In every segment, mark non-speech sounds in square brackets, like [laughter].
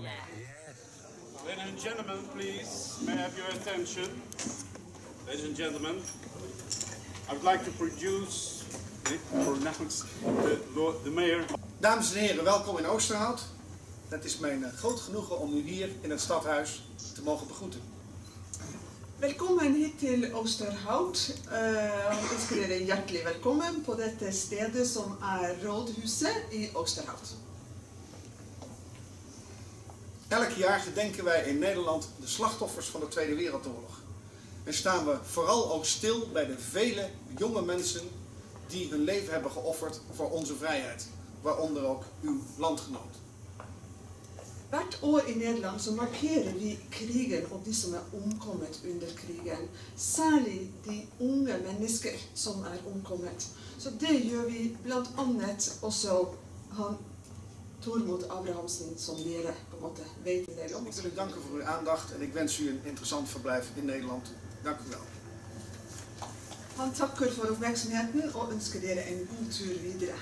Ladies and gentlemen, please, may I have your attention? Ladies and gentlemen, I would like to produce, pronounce the, Lord- the mayor. Dames en heren, welkom in Oosterhout. Het is mijn eh, groot genoegen om u hier in het stadhuis te mogen begroeten. Velkommen hit til Osterhout. Uh, jeg ønsker dere hjertelig velkommen på dette stedet som er rådhuset i Osterhout. Elk jaar gedenken wij in Nederland de slachtoffers van de Tweede Wereldoorlog. En staan we vooral ook stil bij de vele jonge mensen die hun leven hebben geofferd voor onze vrijheid. Waaronder ook uw landgenoot. Hvert år i Nederland så markerer vi krigen og de som er omkommet under krigen. Særlig de unge mennesker som er omkommet. Så det gjør vi bl.a. han Tormod Abrahamsen, som dere på en måte vet en del om. Ik wil u danken voor uw aandacht en ik wens u een interessant verblijf in Nederland. Dank u wel. Han takker oppmerksomheten og ønsker dere en god tur videre.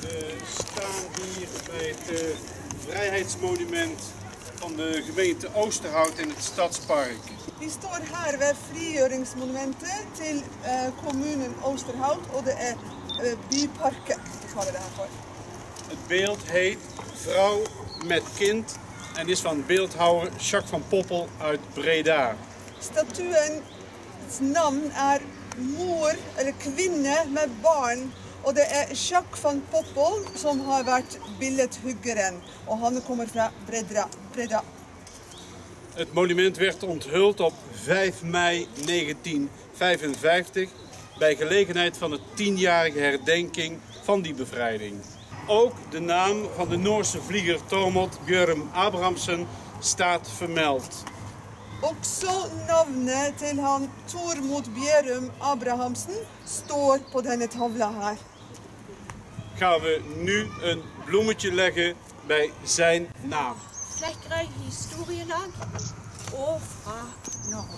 We staan hier bij het eh, vrijheidsmonument van de gemeente Oosterhout in het Stadspark. Vi står her ved frigjøringsmonumentet til eh, kommunen Oosterhout, og det er eh, Byparken vi kaller det her for. Het beeld heet Vrouw met kind en is van beeldhouwer Jacques van Poppel uit Breda. Statuens navn er mor, eller kvinne med barn, og det er Jacques van Poppel som har vært billedhuggeren, og han kommer fra Breda. Breda. Het monument werd onthuld op 5 mei 1955 bij gelegenheid van de tienjarige herdenking van die bevrijding. Ook de naam van de Noorse vlieger Tormod Björn Abrahamsen staat vermeld. Også navnet til han Tormod Bjerum Abrahamsen står på denne tavla her. Gaan we nu een bloemetje leggen bij zijn naam. Flekkerøy historielag og fra Norge.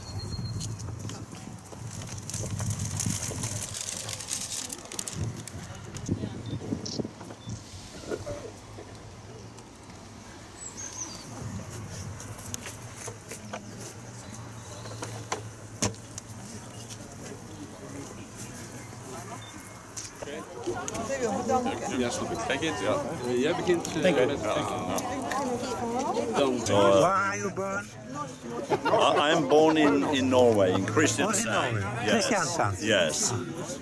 Ja, snap ik. Kijk eens, ja. Jij begint. Denk Dan. Where are you born? I- I'm born in, in Norway, in Kristiansand. Yes. Kristiansand. Yes.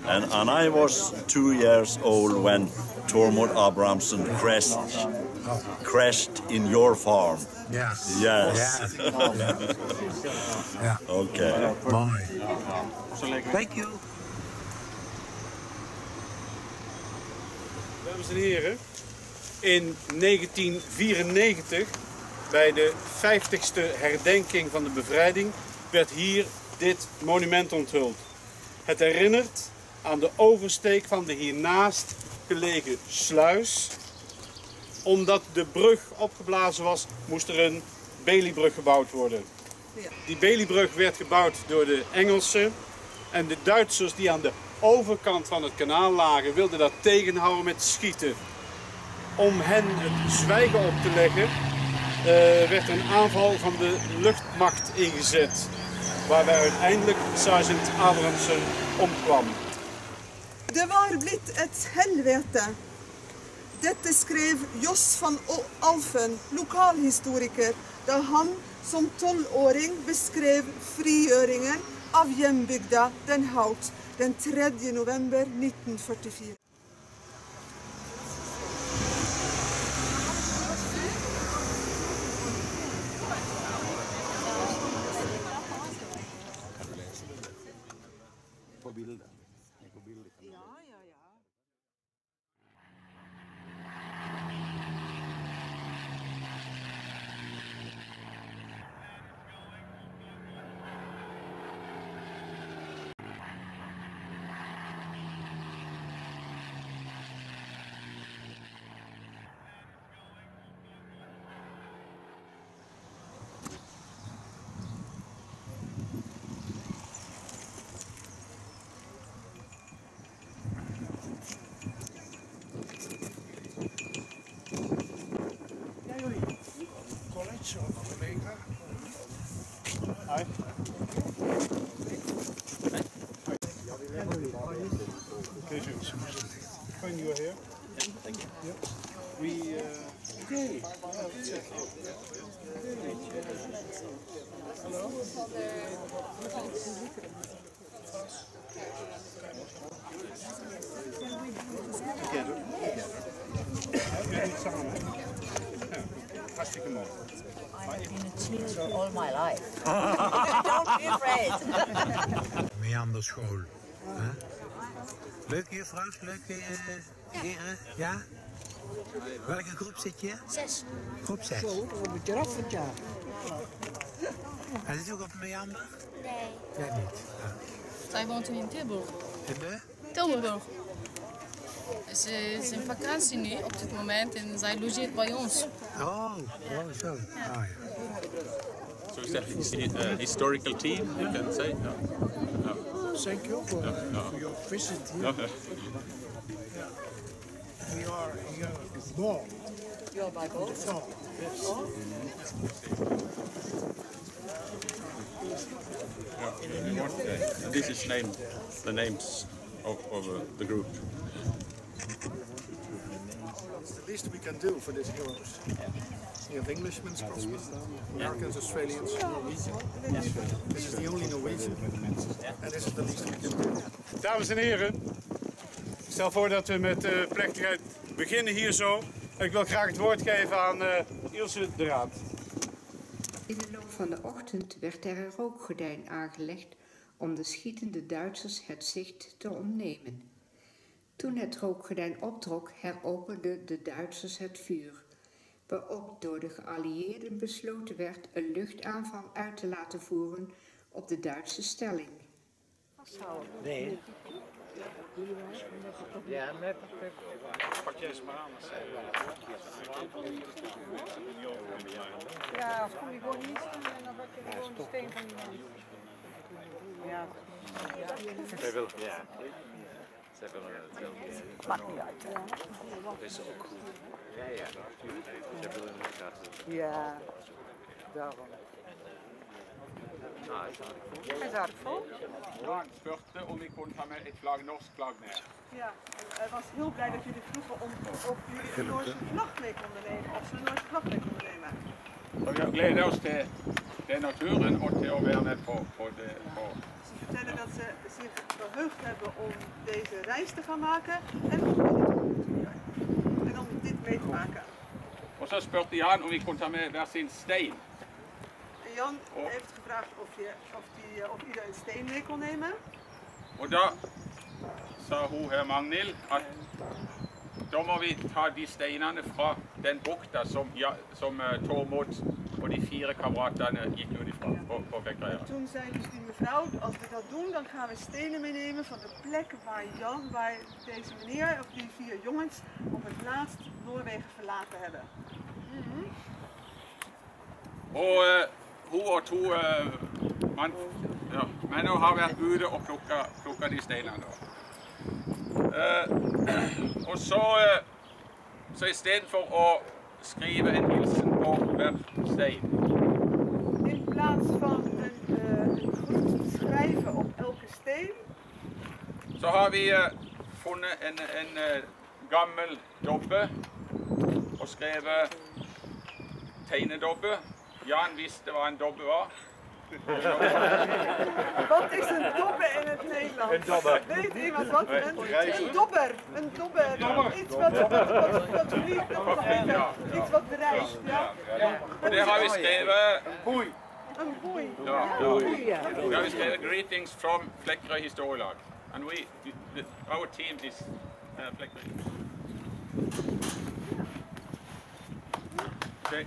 And, and I was two years old when Tormod Abrahamsen crashed, crashed in your farm. Yeah. Yes. Yeah. [laughs] yeah. Okay. Mooi. Thank you. Dames en heren, in 1994, bij de 50ste herdenking van de bevrijding, werd hier dit monument onthuld. Het herinnert aan de oversteek van de hiernaast gelegen sluis. Omdat de brug opgeblazen was, moest er een Beliebrug gebouwd worden. Die Beliebrug werd gebouwd door de Engelsen. En de Duitsers die aan de overkant van het kanaal lagen, wilden dat tegenhouden met schieten. Om hen het zwijgen op te leggen, werd een aanval van de luchtmacht ingezet. Waarbij uiteindelijk sergeant Abrahamsen omkwam. Det var blitt et helvete. Dette skrev Joss van Alfen, lokalhistoriker, da han som tolvåring beskrev frigjøringen av hjembygda Den Haut den 3. november 1944. Together. Jullie samen. Ja, hartstikke mooi. I've been a cheerleader all my life. Don't be afraid. Meanderschool. hè? Leuke juffrouws, leuke eh, heren? Ja? Welke groep zit je? Zes. Groep 6. Een giraf van En zit ook op Meander? Nee. Jij niet. Ja. Zij woont in Tilburg. In de? Tilburg. Ze is in vakantie nu op dit moment en zij logeert bij ons. Oh, oh zo. Oh, ja. So is that his, uh, historical team, you can say? No. Thank you for, for your visit here. No. [laughs] We are here born. You're by boat? Oh, yes. This is name, the names of, of uh, the group. It's the least we can do for these heroes. You have Englishmen, Scotsmen, Americans, Australians, Norwegian. This is the only Norwegian. And this is the least we can do. Dames en heren, ik stel voor dat we met de plechtigheid beginnen hier zo. Ik wil graag het woord geven aan eh, Ilse de Raad. In de loop van de ochtend werd er een rookgordijn aangelegd om de schietende Duitsers het zicht te ontnemen. Toen het rookgordijn optrok, heropenden de Duitsers het vuur, waarop door de geallieerden besloten werd een luchtaanval uit te laten voeren op de Duitse stelling. Nee. Ja, net. Pak jij eens maar aan. Ja, als kom je gewoon niet en dan word je gewoon de steen van Ja. Zij wil, ja. Zij willen hetzelfde. Maakt niet uit. Dat is ook goed. Ja, ja. Zij willen inderdaad. Ja, daarom. Nou, het is aardig. Hij is aardig vol. Jan spurte om ik kon van mij het vlag, norsk vlag neer. Ja, hij was heel blij dat jullie vroegen om of jullie een Noorse vlag mee konden nemen. Of ze een Noorse vlag mee konden nemen. Og vi gleder oss til, til naturen og til å være med på, på det. På. Ze vertellen dat ze zich verheugd hebben om deze reis te gaan maken en om. En om dit mee te maken. Og så spurte Jan om vi kunne ta med hver sin stein. En Jan heeft gevraagd of, je, of, die, of ieder een steen mee kon nemen. Og da sa hun her Magnhild at da må vi ta de steinene fra den bukta som, ja, som uh, Tormod og de fire kameratene gikk ut ifra på, på. Toen zei dus die mevrouw, als we dat doen, dan gaan we stenen meenemen van de plek waar Jan, waar deze meneer, of die vier jongens, op het laatst Noorwegen verlaten hebben. Og eh, hun og to eh, mann, ja, menn har vært ute og plukka, plukka de steinene. da. Og så, eh, så istedenfor å skrive en hilsen på hver stein, In plaats van een, eh, een groet schrijven op elke steen, så har vi eh, funnet en, en eh, gammel dobbe og skrevet tegnedobbe. Jan visste hva en dobbe var. [laughs] Wat is een dobber in het Nederlands? Een dobber. Weet iemand wat? Een, een dobber. Een dobber. Iets wat, wat, wat, wat vliegt. Iets wat bereist. Ja. Der har vi skrevet Een boei. Ja. boei, ja. Der har vi skrevet 'Greetings from Flekkerøy Historielag'. And we, the, our team is uh. Okay.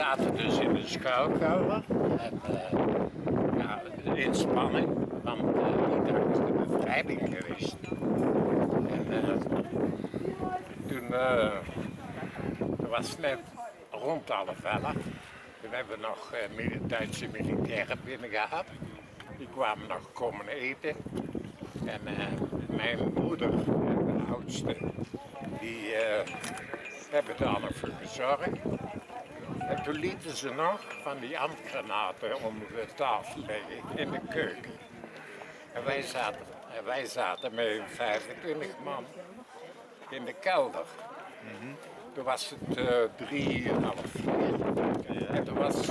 Zaten dus in de schuilkelder. En, eh, ja, in spanning, want eh, die dag is de bevrijding geweest. En eh, toen was het net rond alle vellen. Toen hebben we nog mili- Duitse militairen binnen gehad. Die kwamen nog komen eten. En mijn moeder, de oudste, die hebben daar nog voor gezorgd. En toen lieten ze nog van die handgranaten onder de tafel liggen in de keuken. En wij zaten, en wij zaten met 25 man in de kelder. Toen was het eh, drie, half. En toen was,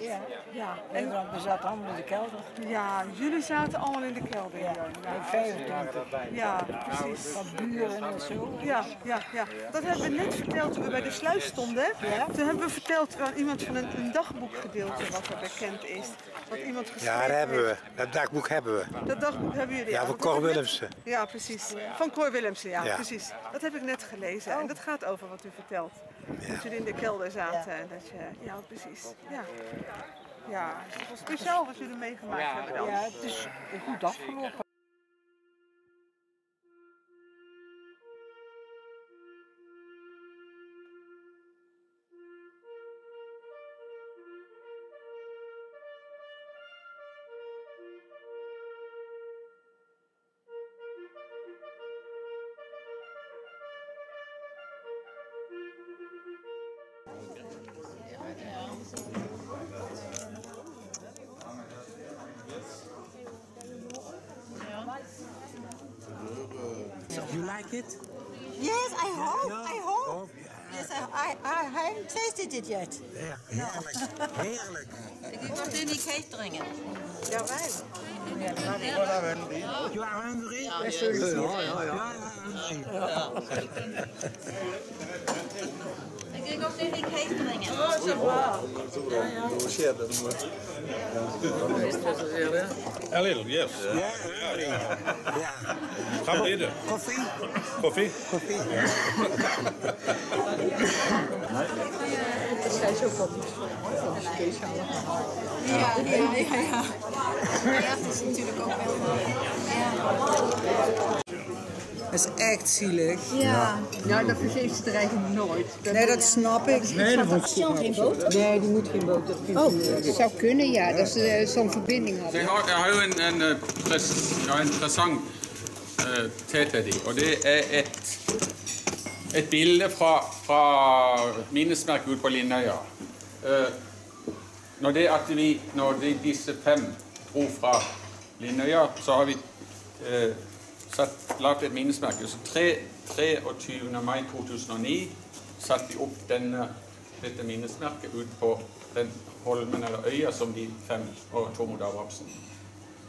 Ja, ja. En we zaten allemaal in de kelder. Ja, jullie zaten allemaal in de kelder. Ja, Met 25. Ja, precies. Van buren en zo. Ja, ja, ja. Dat hebben we net verteld toen we bij de sluis stonden. Toen hebben we verteld aan iemand van een, een dagboekgedeelte wat er bekend is. Wat iemand geschreven Ja, dat hebben we. Dat dagboek hebben we. Dat dagboek hebben jullie. Ja, van Cor Willemsen. Ja, precies. Van Cor Willemsen, ja, Ja. precies. Dat heb ik net gelezen. En dat gaat over wat u vertelt. Dat jullie in de kelder zaten. en Dat je, ja, precies. Ja. Ja, het wel speciaal wat jullie meegemaakt hebben dan. Ja, het is goed afgelopen. You like it? Yes, I hope. I hope. Yes, I, I, I haven't tasted it yet. Ja, heerlijk. Heerlijk. Ik was in die cateringen. Ja, wij. You are hungry? Ja, ja, ja, ja. Ik ging ook in die cateringen. Oh, zo A little, yes. Gaan we eten? Koffie? Koffie? Koffie. Dat zijn zo van Ja, ja, ja, ja. Ja, dat is natuurlijk ook wel. Ja. Dat is echt zielig. Ja. Ja, dat vergeet ze er eigenlijk nooit. Nee, dat snap ik. Nee, dat vond ik geen boot. Nee, die moet geen boot. Oh, dat zou kunnen, ja. Dat ze eh, zo'n verbinding Så hadden. jeg har, jeg har jo en, en, eh, pres- ja, en interessant uh, til til og det er et, et bilde fra, fra minnesmerket ute på Linnøya. Eh, når, det at vi, når de, disse fem dro fra Linnøya, så har vi eh, satt, lagt et minnesmerke. Så tre, 23. mai 2009 satte vi opp denne, dette minnesmerket ut på den holmen eller øya som de fem og Tormod Abrahamsen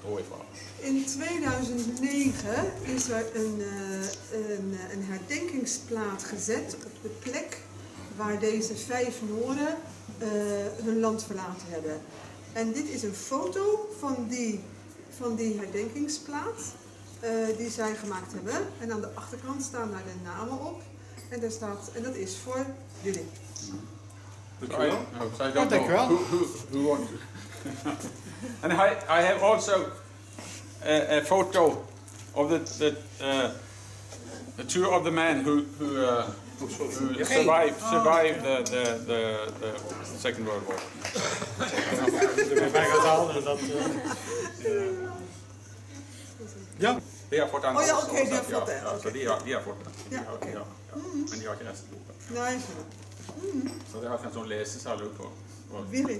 dro ifra. In 2009 is er een, eh, een, een herdenkingsplaat gezet op de plek waar deze vijf Noren eh, hun land verlaten hebben. En dit is een foto van die, van die herdenkingsplaat eh, die zij gemaakt hebben. En aan de achterkant staan daar de namen op. En, daar staat, en dat is voor jullie. Dankjewel. Oh, who, who, who wants [laughs] And I, I have also a, a photo of the, the, uh, the two of the men who, who, uh, who survived, survived the, the, the, the Second World War. Ja. [laughs] De har fått den. Oh ja, også, de har fått det. Ja, så de har, de har fått den. De Ja, har- de har- Men de har ikke resten boka. Nei. mm. Så det har vært en sånn lesesal på. på- Willy.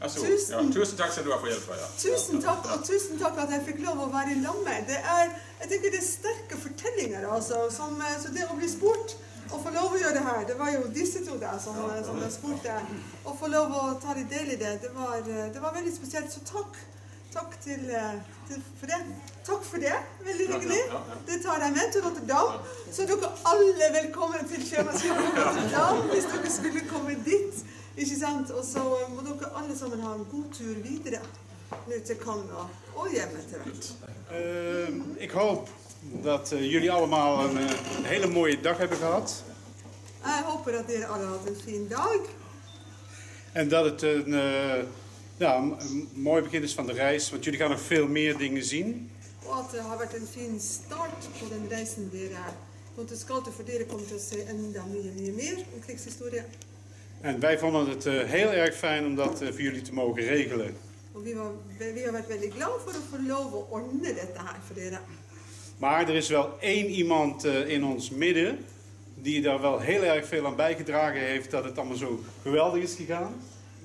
Vær så god. Tusen- Ja, tusen takk skal du ha for hjelpa. Ja. Tusen takk, og tusen takk at jeg fikk lov å være i lag med. Det er, jeg tenker det er sterke fortellinger, altså. Som, eh, så det å bli spurt, og få lov å gjøre det her, det var jo disse to der som, ja, som jeg spurte. Å få lov å ta litt del i det, det var, eh, det var veldig spesielt. Så takk. Takk til, eh, til for det. Takk for det. Veldig hyggelig. Det tar jeg med til Rotterdam. Så er dere alle velkommen til Sjømannskirken i Rotterdam hvis dere skulle komme dit. Ikke sant? Og så må dere alle sammen ha en god tur videre. Nå til Cannes og, hjem etter hvert. Eh, ik hoop dat eh, jullie allemaal een eh, hele mooie dag hebben gehad. Jeg håper at dere alle har hatt en fin dag. En dat het een, eh, ja, een een mooi begin is van de reis. Want jullie gaan nog veel meer dingen zien. Og at det har vært en fin start på den reisen dere kommer til skal til, for dere kommer til å se enda mye, mye mer om krigshistorie. En wij vonden het eh, heel erg fijn om dat eh, voor jullie te mogen regelen. Vi har vært veldig glad for å få lov å ordne dette her for dere. Maar er is wel één iemand eh, in ons midden die daar wel heel erg veel aan bijgedragen heeft dat het allemaal zo geweldig is gegaan.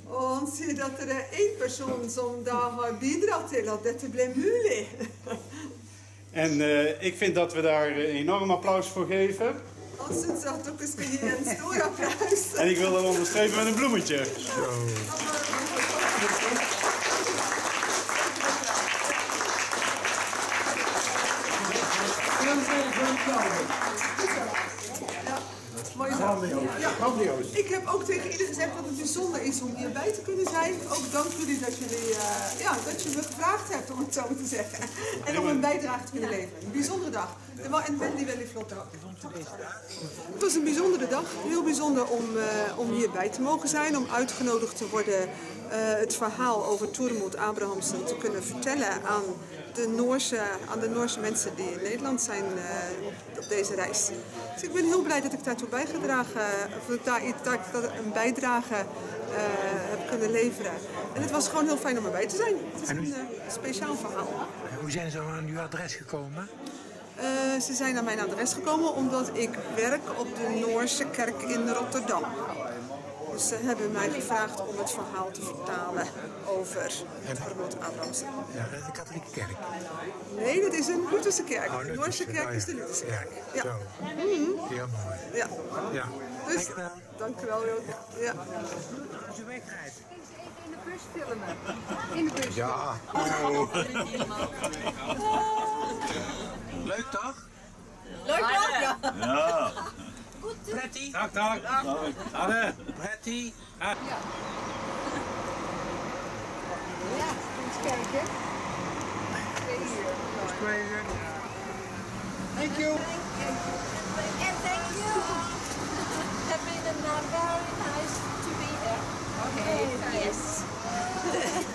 Og han sier at det er én person som da har bidratt til at dette ble mulig. En eh, ik vind dat we daar een enorm applaus voor geven. Han syns at dere skal gi en stor applaus. [laughs] En ik wil dat onderstrepen met een bloemetje. Mooi Ja. Ik heb ook tegen iedereen gezegd dat het bijzonder is om hierbij te kunnen zijn. Ook dank jullie dat, jullie, eh, ja, dat je me gevraagd hebt om het zo te zeggen. En om een bijdrage te kunnen leveren. Een bijzondere dag. Weldig, weldig vlotte dag. Het was een bijzondere dag. Heel bijzonder om, eh, om hierbij te mogen zijn. Om uitgenodigd te worden eh, het verhaal over Tormod Abrahamsen te kunnen vertellen aan de Noorse, aan de Noorse mensen die in Nederland zijn eh, op deze reis. Dus ik ben heel blij dat ik daartoe bijgedragen, of dat ik daar dat ik een bijdrage eh, heb kunnen leveren. En het was gewoon heel fijn om erbij te zijn. Het is een eh, speciaal verhaal. Hoe zijn ze aan uw adres gekomen? Ze zijn naar mijn adres gekomen omdat ik werk op de Noorse kerk in Rotterdam. Dus ze hebben mij gevraagd om het verhaal te vertalen over Tormod Abrahamsen. Ja, dat is de katholieke kerk. Nee, dit is een Lutherse kerk. Oh, de Noorse kerk oh ja. is de Lutherse kerk. Ja. Zo. Mhm. Heel mooi. Ja. Ja. Dus, dank u wel, Joop. Ja. Als u wegrijdt. In de bus filmen. In de bus. Ja. Leuk toch? Leuk toch? Ja. Ja. Pretty? Dag, dag. Anne. Pretty? Ja, eens kijken. Twee uur. Thank you. And thank you. Have been very nice to be here. Okay. Yes. [laughs]